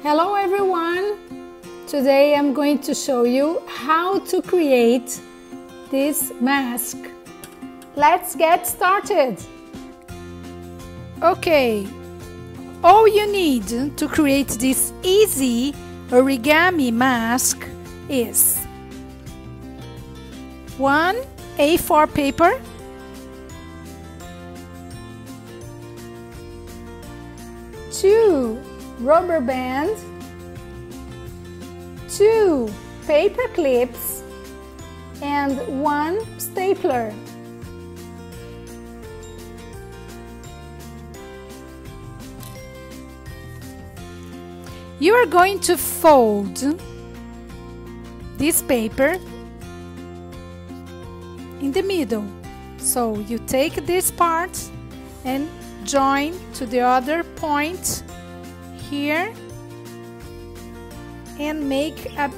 Hello everyone! Today I'm going to show you how to create this mask. Let's get started! Okay, all you need to create this easy origami mask is one A4 paper two rubber band, two paper clips, and one stapler. You are going to fold this paper in the middle. So you take this part and join to the other point here and make a,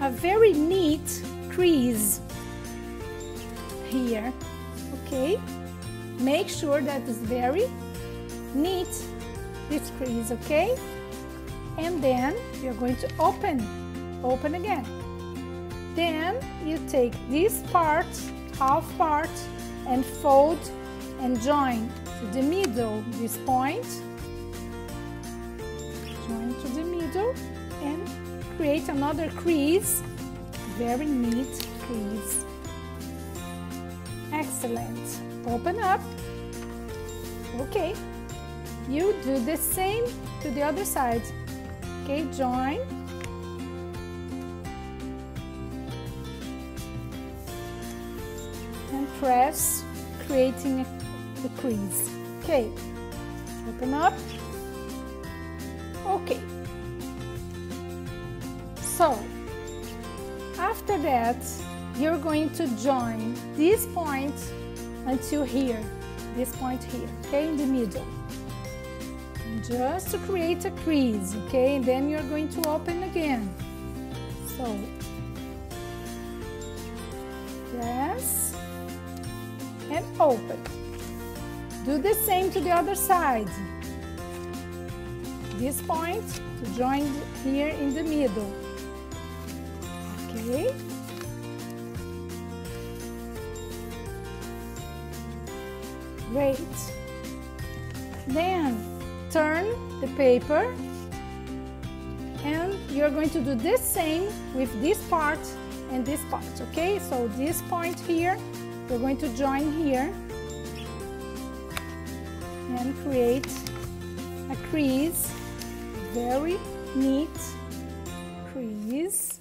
a very neat crease here okay? Make sure that it's very neat this crease okay? And then you're going to open open again. Then you take this part half part and fold and join the middle this point to the middle and create another crease. Very neat crease. Excellent. Open up. Okay. You do the same to the other side. Okay join. And press creating the crease. Okay. Open up okay. So after that you're going to join this point until here this point here okay in the middle. Just to create a crease okay and then you're going to open again. So press and open. Do the same to the other side this point to join here in the middle. Okay. Great then turn the paper and you're going to do the same with this part and this part okay? So this point here we're going to join here and create a crease very neat crease.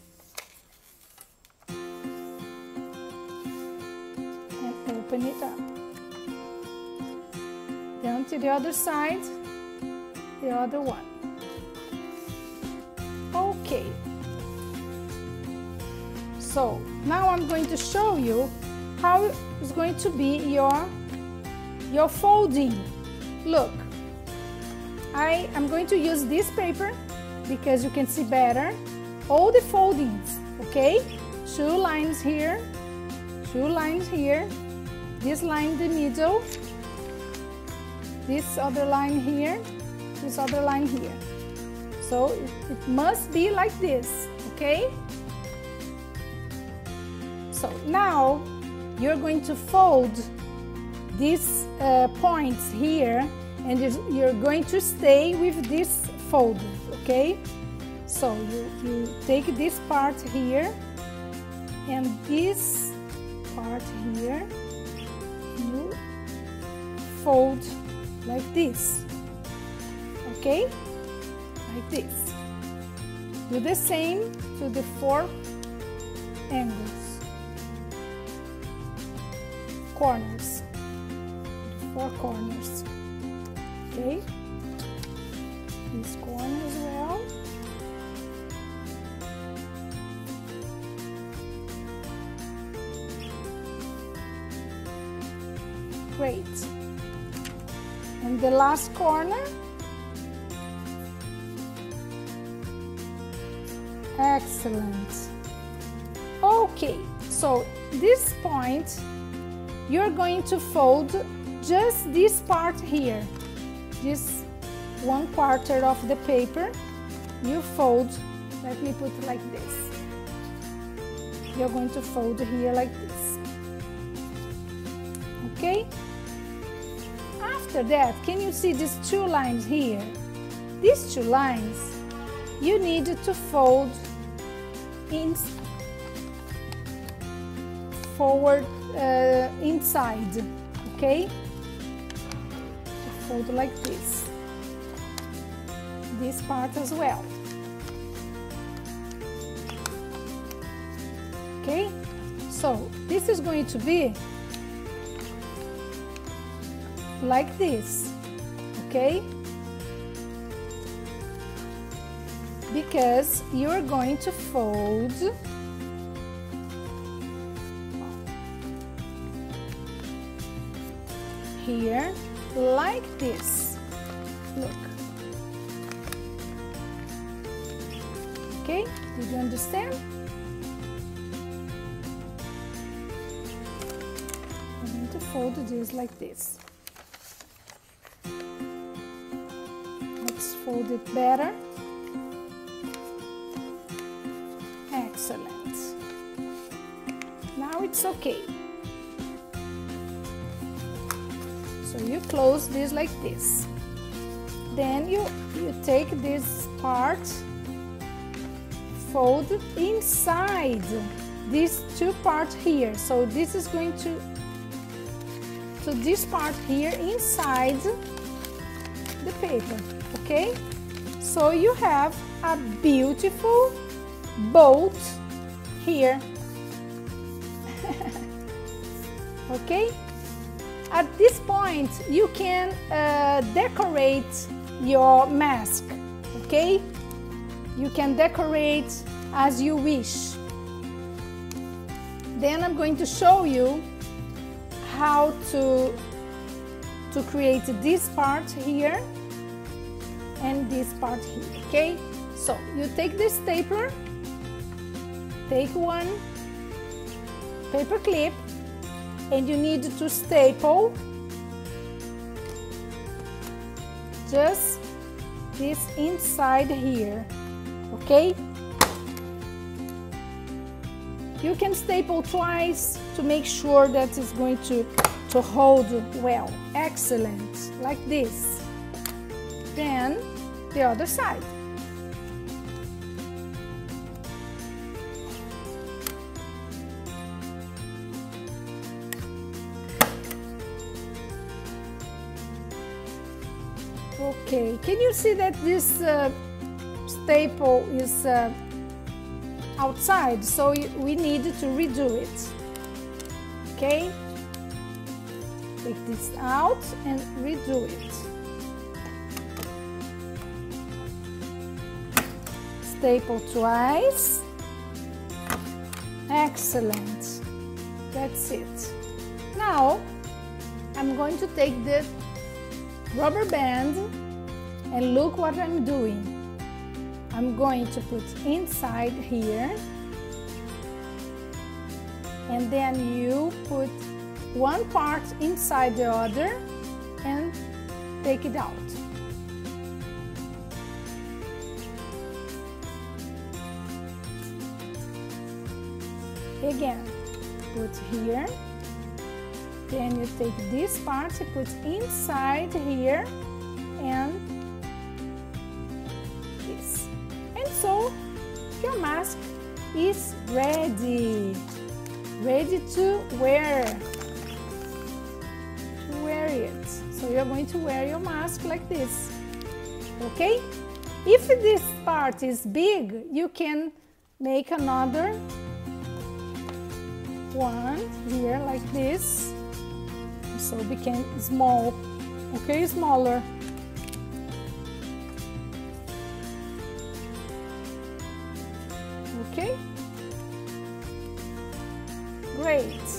And open it up. Down to the other side the other one. Okay. So now I'm going to show you how it's going to be your your folding. Look I am going to use this paper because you can see better all the foldings okay? Two lines here two lines here this line in the middle this other line here this other line here. So it, it must be like this okay? So now you're going to fold these uh, points here and you're going to stay with this fold okay? So you, you take this part here and this part here you fold like this okay? Like this. Do the same to the four angles. Corners. Four corners okay. This corner as well. Great. And the last corner. Excellent. Okay so this point you're going to fold just this part here this one quarter of the paper you fold let me put like this. You're going to fold here like this. Okay? After that can you see these two lines here? These two lines you need to fold in forward uh, inside okay fold like this. This part as well. Okay so this is going to be like this okay? Because you're going to fold here like this. Look. Okay did you understand? I'm going to fold this like this. Let's fold it better. Excellent. Now it's okay you close this like this. Then you you take this part fold inside these two parts here. So this is going to to this part here inside the paper okay? So you have a beautiful boat here. Okay at this point, you can uh, decorate your mask, okay? You can decorate as you wish. Then I'm going to show you how to, to create this part here and this part here, okay? So you take this stapler, take one paper clip and you need to staple just this inside here okay? You can staple twice to make sure that it's going to to hold well. Excellent. Like this. Then the other side Okay, can you see that this uh, staple is uh, outside, so we need to redo it. Okay, take this out and redo it. Staple twice. Excellent. That's it. Now, I'm going to take the rubber band and look what I'm doing. I'm going to put inside here and then you put one part inside the other and take it out. Again, put here then you take this part, put inside here and ready. Ready to wear. To wear it. So you're going to wear your mask like this. Okay? If this part is big, you can make another one here like this so it became small okay smaller okay Okay.